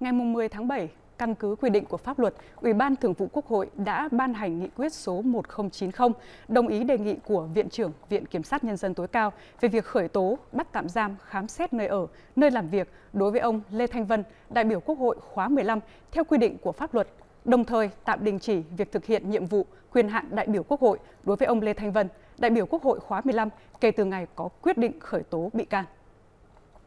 Ngày 10 tháng 7, căn cứ quy định của pháp luật, Ủy ban Thường vụ Quốc hội đã ban hành nghị quyết số 1090 đồng ý đề nghị của Viện trưởng Viện Kiểm sát Nhân dân tối cao về việc khởi tố, bắt tạm giam, khám xét nơi ở, nơi làm việc đối với ông Lê Thanh Vân, đại biểu Quốc hội khóa 15 theo quy định của pháp luật, đồng thời tạm đình chỉ việc thực hiện nhiệm vụ quyền hạn đại biểu Quốc hội đối với ông Lê Thanh Vân, đại biểu Quốc hội khóa 15 kể từ ngày có quyết định khởi tố bị can.